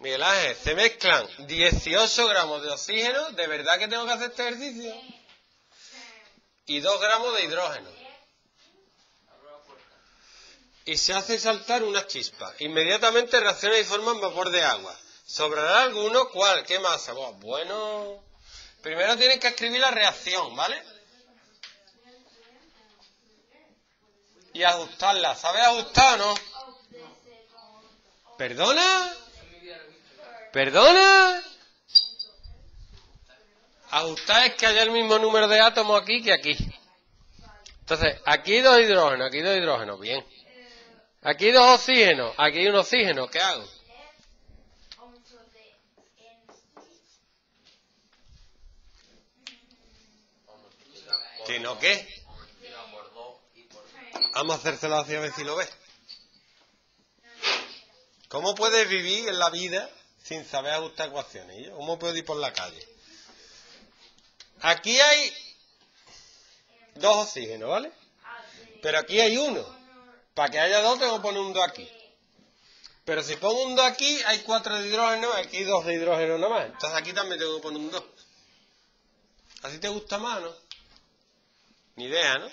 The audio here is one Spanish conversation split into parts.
Miguel Ángel, se mezclan 18 gramos de oxígeno, ¿de verdad que tengo que hacer este ejercicio? Y 2 gramos de hidrógeno. Y se hace saltar una chispa. Inmediatamente reacciona y forman vapor de agua. ¿Sobrará alguno? ¿Cuál? ¿Qué masa? Bueno, primero tienen que escribir la reacción, ¿vale? Y ajustarla. ¿Sabes ajustar o no? ¿Perdona? ¿Perdona? Ajustar es que haya el mismo número de átomos aquí que aquí. Entonces, aquí dos hidrógenos, aquí dos hidrógenos, bien. Aquí dos oxígenos, aquí un oxígeno, ¿qué hago? ¿Que no qué? Vamos a hacérselo hacia ver si lo ves. ¿Cómo puedes vivir en la vida sin saber ajustar ecuaciones? ¿Cómo puedo ir por la calle? Aquí hay dos oxígenos, ¿vale? Pero aquí hay uno. Para que haya dos tengo que poner un 2 aquí. Pero si pongo un 2 aquí, hay cuatro de hidrógeno, aquí dos de hidrógeno nada más. Entonces aquí también tengo que poner un 2. ¿Así te gusta más, no? Ni idea, ¿no?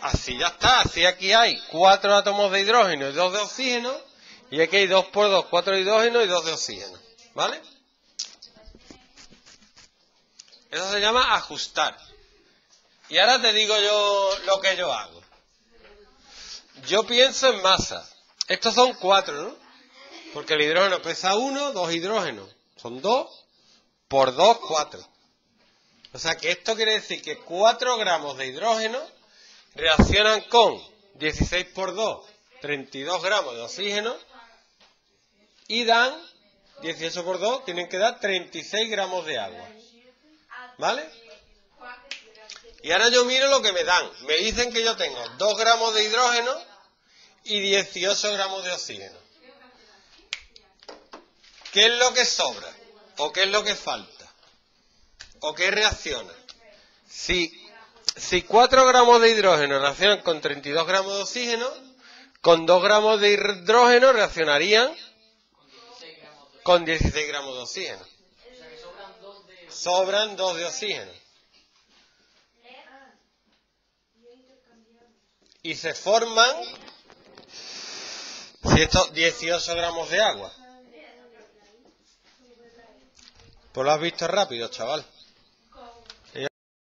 Así ya está, así aquí hay cuatro átomos de hidrógeno y dos de oxígeno, y aquí hay dos por dos, cuatro de hidrógeno y dos de oxígeno. ¿Vale? Eso se llama ajustar. Y ahora te digo yo lo que yo hago. Yo pienso en masa. Estos son cuatro, ¿no? Porque el hidrógeno pesa uno, dos hidrógenos. Son dos por dos, cuatro. O sea que esto quiere decir que 4 gramos de hidrógeno reaccionan con 16 por 2, 32 gramos de oxígeno y dan 18 por 2, tienen que dar 36 gramos de agua. ¿Vale? Y ahora yo miro lo que me dan. Me dicen que yo tengo 2 gramos de hidrógeno y 18 gramos de oxígeno. ¿Qué es lo que sobra? ¿O qué es lo que falta? ¿O qué reacciona? Si, si 4 gramos de hidrógeno reaccionan con 32 gramos de oxígeno, con 2 gramos de hidrógeno reaccionarían con 16 gramos de oxígeno. Sobran 2 de oxígeno. Y se forman si esto, 18 gramos de agua. Pues lo has visto rápido, chaval.